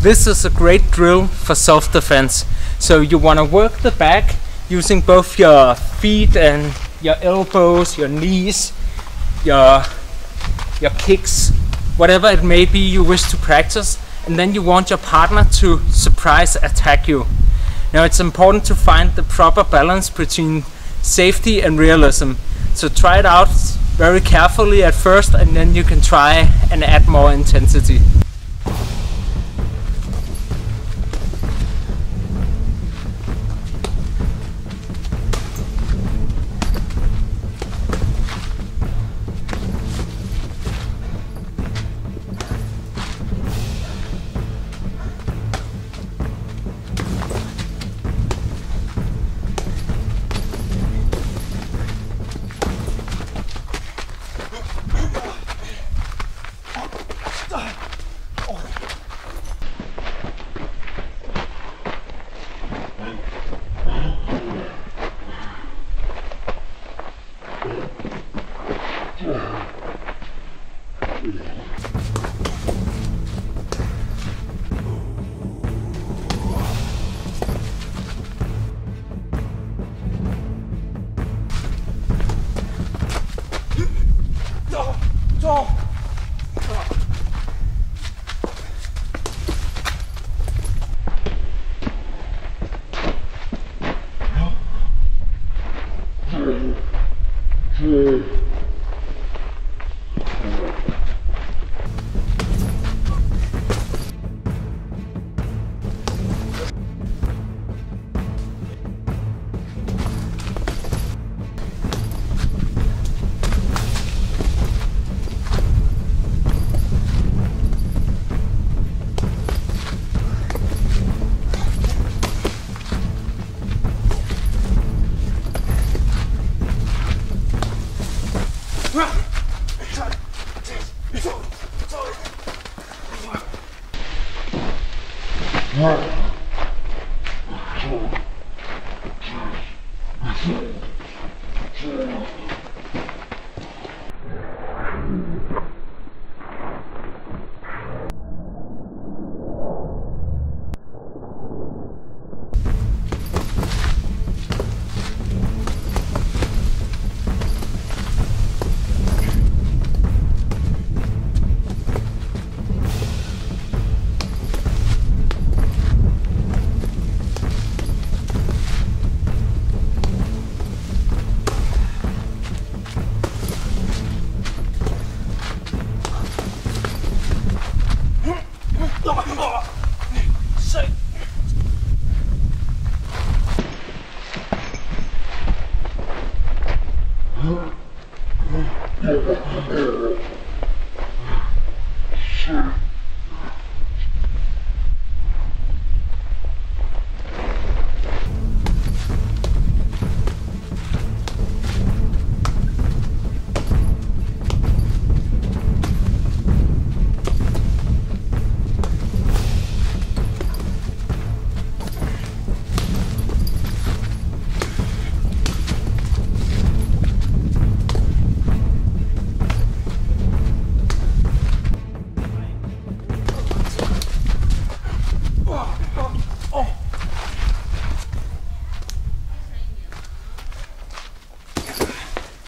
This is a great drill for self-defense. So you want to work the back using both your feet and your elbows, your knees, your your kicks, whatever it may be you wish to practice, and then you want your partner to surprise attack you. Now it's important to find the proper balance between safety and realism. So try it out very carefully at first and then you can try and add more intensity. 坐。好 Thank you. Oh,